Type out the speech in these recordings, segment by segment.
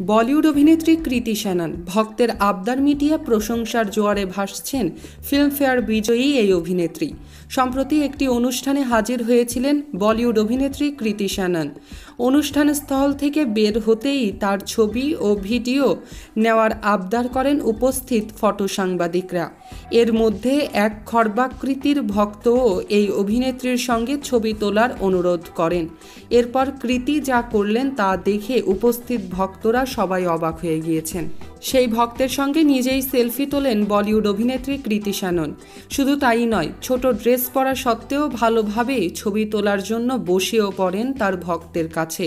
বলিউড অভিনেত্রী কৃতি সেনান, ভক্তের আবদার মিটিয়ে প্রশংসার জোয়ারে ভাসছেন ফিল্মফেয়ার বিজয়ী এই অভিনেত্রী। সম্প্রতি একটি অনুষ্ঠানে হাজির হয়েছিলেন বলিউড অভিনেত্রী কৃতি সেনান। অনুষ্ঠান স্থল থেকে বের হতেই তার ছবি ও ভিডিও নেওয়ার আবদার করেন উপস্থিত ফটো সাংবাদিকরা। এর মধ্যে এক খর্বাকৃতির ভক্তও এই অভিনেত্রীর সঙ্গে ছবি তোলার অনুরোধ করেন। এরপর কৃতি যা করলেন তা দেখে উপস্থিত ভক্তরা সবাই অবাক হয়ে গিয়েছেন। সেই ভক্তের সঙ্গে নিজেই সেলফি তোলেন বলিউড অভিনেত্রী কৃতি শ্যানন শুধু তাই নয়, ছোট ড্রেস পরা সত্ত্বেও ভালোভাবে ছবি তোলার জন্য বসেও পড়েন তার ভক্তের কাছে।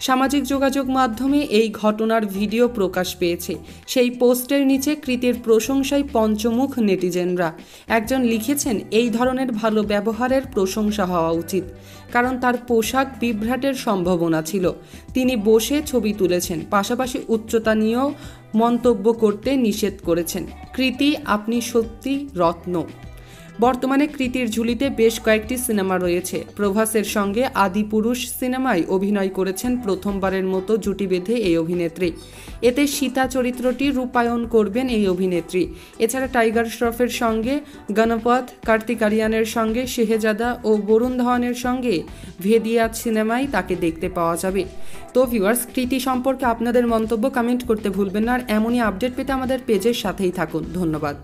সামাজিক যোগাযোগ মাধ্যমে এই ঘটনার ভিডিও প্রকাশ পেয়েছে। সেই পোস্টের নিচে কৃতির প্রশংসায় পঞ্চমুখ নেটিজেনরা। একজন লিখেছেন, এই ধরনের ভালো ব্যবহারের প্রশংসা হওয়া উচিত, কারণ তার পোশাক বিভ্রাটের সম্ভাবনা ছিল। তিনি বসে ছবি তুলেছেন, পাশাপাশি উচ্চতা নিয়েও মন্তব্য করতে নিষেধ করেছেন। কৃতি, আপনি সত্যি রত্ন। বর্তমানে কৃতির ঝুলিতে বেশ কয়েকটি সিনেমা রয়েছে। প্রভাসের সঙ্গে আদিপুরুষ সিনেমায় অভিনয় করেছেন প্রথমবারের মতো জুটি বেঁধে এই অভিনেত্রী। এতে সীতা চরিত্রটি রূপায়ণ করবেন এই অভিনেত্রী। এছাড়া টাইগার শ্রফের সঙ্গে, গণপথ, কার্তিক আরিয়ানের সঙ্গে, শেহেজাদা ও বরুণ ধওয়ানের সঙ্গে ভেদিয়াত সিনেমায় তাকে দেখতে পাওয়া যাবে। তো ভিউয়ার্স কৃতি সম্পর্কে আপনাদের মন্তব্য কমেন্ট করতে ভুলবেন না। আর এমনই আপডেট পেতে আমাদের পেজের সাথেই থাকুন। ধন্যবাদ।